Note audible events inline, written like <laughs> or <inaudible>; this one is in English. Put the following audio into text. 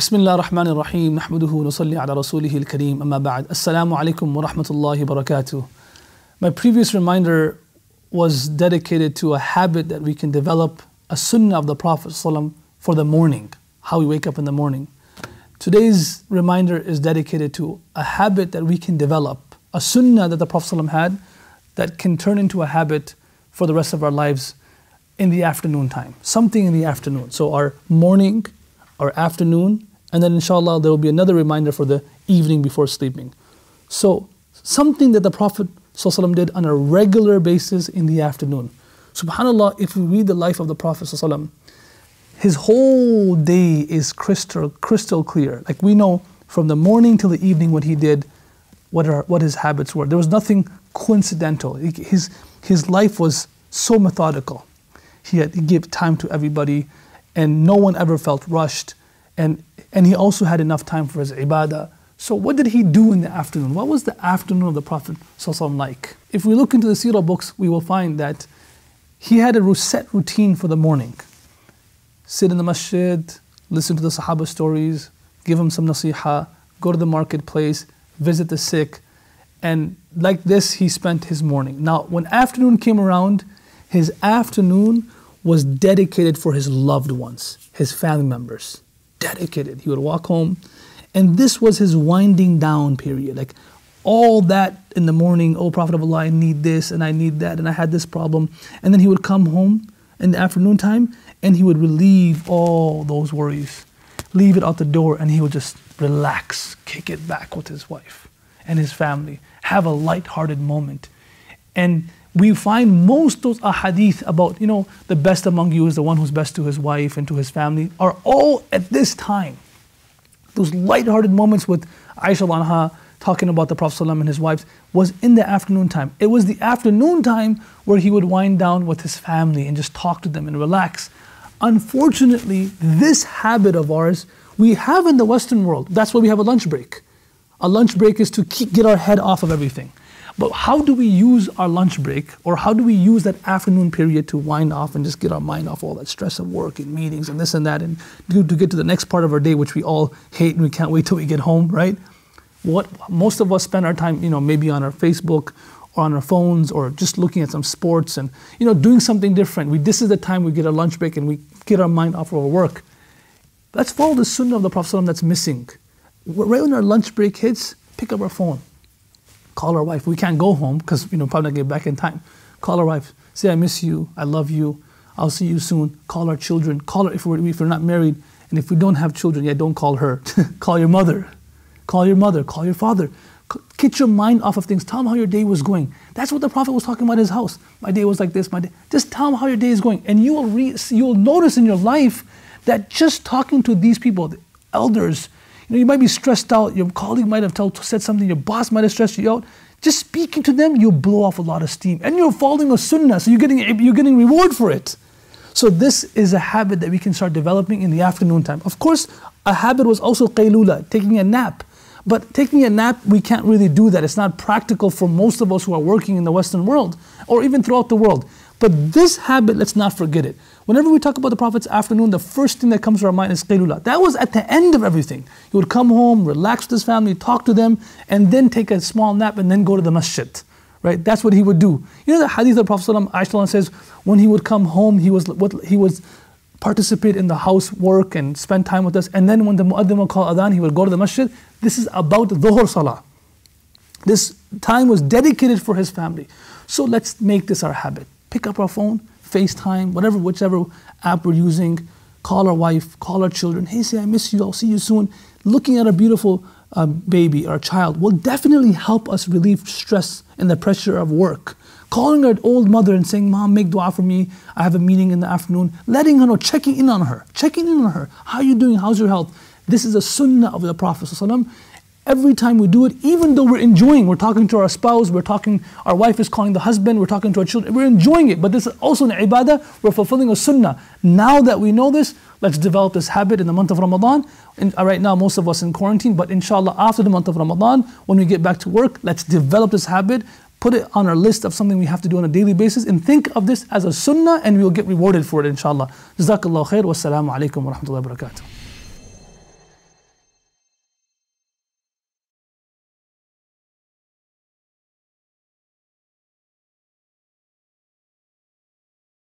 بسم الله الرحمن الرحيم نحمده ونصلي على رسوله الكريم أما بعد السلام عليكم ورحمة الله وبركاته My previous reminder was dedicated to a habit that we can develop, a sunnah of the Prophet ﷺ for the morning, how we wake up in the morning. Today's reminder is dedicated to a habit that we can develop, a sunnah that the Prophet ﷺ had that can turn into a habit for the rest of our lives in the afternoon time, something in the afternoon. So our morning, our afternoon, and then inshallah there will be another reminder for the evening before sleeping. So something that the Prophet ﷺ did on a regular basis in the afternoon. Subhanallah, if we read the life of the Prophet ﷺ, his whole day is crystal crystal clear. Like we know from the morning till the evening what he did, what are what his habits were. There was nothing coincidental. His his life was so methodical. He had to give time to everybody, and no one ever felt rushed. And, and he also had enough time for his ibadah. So, what did he do in the afternoon? What was the afternoon of the Prophet like? If we look into the seerah books, we will find that he had a set routine for the morning. Sit in the masjid, listen to the Sahaba stories, give them some nasiha, go to the marketplace, visit the sick, and like this, he spent his morning. Now, when afternoon came around, his afternoon was dedicated for his loved ones, his family members. Dedicated. He would walk home, and this was his winding down period. Like all that in the morning, oh Prophet of Allah, I need this and I need that, and I had this problem. And then he would come home in the afternoon time and he would relieve all those worries, leave it out the door, and he would just relax, kick it back with his wife and his family, have a light-hearted moment. And we find most of those ahadith about, you know, the best among you is the one who's best to his wife and to his family, are all at this time. Those light-hearted moments with Aisha anha talking about the Prophet and his wives was in the afternoon time. It was the afternoon time where he would wind down with his family and just talk to them and relax. Unfortunately, this habit of ours we have in the Western world. That's why we have a lunch break. A lunch break is to keep, get our head off of everything. But how do we use our lunch break or how do we use that afternoon period to wind off and just get our mind off all that stress of work and meetings and this and that and to, to get to the next part of our day, which we all hate and we can't wait till we get home, right? What most of us spend our time, you know, maybe on our Facebook or on our phones or just looking at some sports and you know doing something different. We, this is the time we get our lunch break and we get our mind off of our work. Let's follow the sunnah of the Prophet that's missing. Right when our lunch break hits, pick up our phone Call our wife. We can't go home because you know probably not get back in time. Call our wife. Say I miss you. I love you. I'll see you soon. Call our children. Call her if we're, if we're not married. And if we don't have children, yeah, don't call her. <laughs> call your mother. Call your mother. Call your father. Get your mind off of things. Tell them how your day was going. That's what the Prophet was talking about in his house. My day was like this. My day. Just tell them how your day is going, and you will re- you will notice in your life that just talking to these people, the elders, you, know, you might be stressed out. Your colleague might have told, said something. Your boss might have stressed you out. Just speaking to them, you'll blow off a lot of steam. And you're following a sunnah, so you're getting, you're getting reward for it. So this is a habit that we can start developing in the afternoon time. Of course, a habit was also qaylula, taking a nap. But taking a nap, we can't really do that. It's not practical for most of us who are working in the Western world or even throughout the world. But this habit, let's not forget it. Whenever we talk about the Prophet's afternoon, the first thing that comes to our mind is qaylullah. That was at the end of everything. He would come home, relax with his family, talk to them, and then take a small nap and then go to the masjid. Right? That's what he would do. You know the hadith of the Prophet Aisha says when he would come home, he was what he was participate in the housework and spend time with us. And then when the muaddin would call adhan, he would go to the masjid. This is about dhuhr salah. This time was dedicated for his family. So let's make this our habit pick up our phone, FaceTime, whatever, whichever app we're using, call our wife, call our children. Hey, say, I miss you, I'll see you soon. Looking at a beautiful um, baby or child will definitely help us relieve stress and the pressure of work. Calling our old mother and saying, Mom, make dua for me. I have a meeting in the afternoon. Letting her know, checking in on her, checking in on her. How are you doing? How's your health? This is a sunnah of the Prophet every time we do it, even though we're enjoying, we're talking to our spouse, we're talking, our wife is calling the husband, we're talking to our children, we're enjoying it. But this is also an ibadah, we're fulfilling a sunnah. Now that we know this, let's develop this habit in the month of Ramadan. And uh, right now, most of us in quarantine, but inshallah, after the month of Ramadan, when we get back to work, let's develop this habit. Put it on our list of something we have to do on a daily basis and think of this as a sunnah and we'll get rewarded for it inshallah. Jazakallah khair. Wassalamu alaikum wa rahmatullahi wa barakatuh.